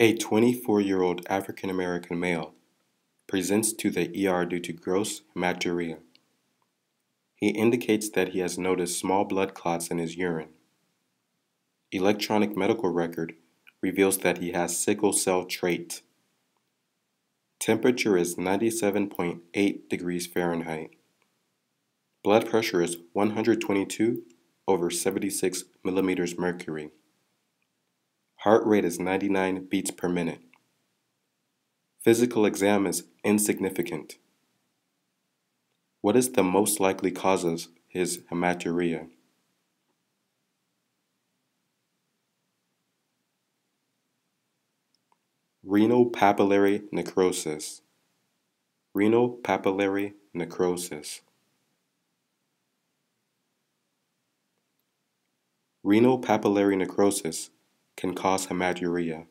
A 24 year old African American male presents to the ER due to gross hematuria. He indicates that he has noticed small blood clots in his urine. Electronic medical record reveals that he has sickle cell trait. Temperature is 97.8 degrees Fahrenheit. Blood pressure is 122 over 76 millimeters mercury. Heart rate is 99 beats per minute. Physical exam is insignificant. What is the most likely cause of his hematuria? Renal papillary necrosis. Renal papillary necrosis. Renal papillary necrosis can cause hematuria.